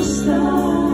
Stop.